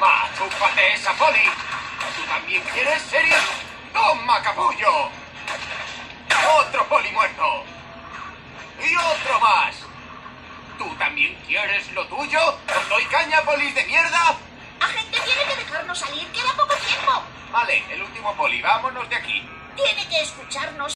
Toma, chúpate esa poli. ¿Tú también quieres, serio? ¡Toma, capullo! ¡Otro poli muerto! ¡Y otro más! ¿Tú también quieres lo tuyo? ¿Os doy caña, polis de mierda? Agente, tiene que dejarnos salir. Queda poco tiempo. Vale, el último poli, vámonos de aquí. Tiene que escucharnos.